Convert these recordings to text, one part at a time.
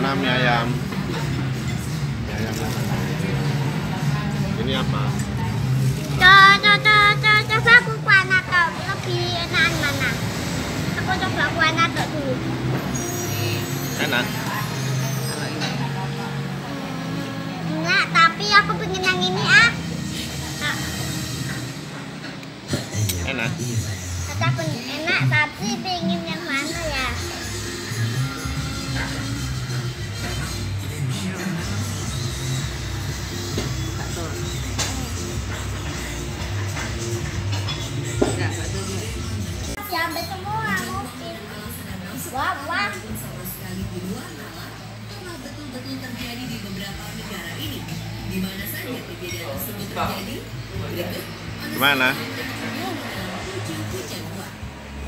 sana mie ayam mie ayam ini apa? Coba aku kuah nato lebih enak mana? Aku coba kuah dulu. Enak. Enggak tapi aku pengen yang ini ah. Enak. Enak tapi pengen Wah, wah. telah betul-betul terjadi di beberapa negara ini. Di mana saja kejadian tersebut terjadi? Berikut buah.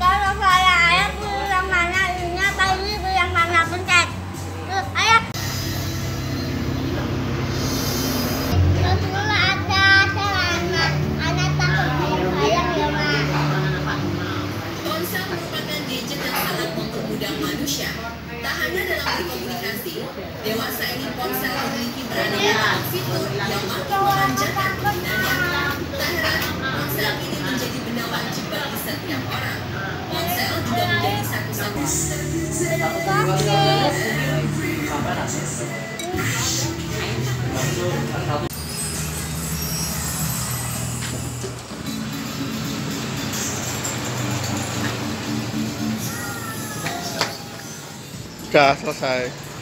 Kalau saya manusia. Tak hanya dalam berkomunikasi, dewasa ini ponsel memiliki beraneka fitur yang makin memanjakan penggunanya. Tak heran, ponsel ini menjadi benda wajib bagi setiap orang. Ponsel juga menjadi satu-satunya 对，这才。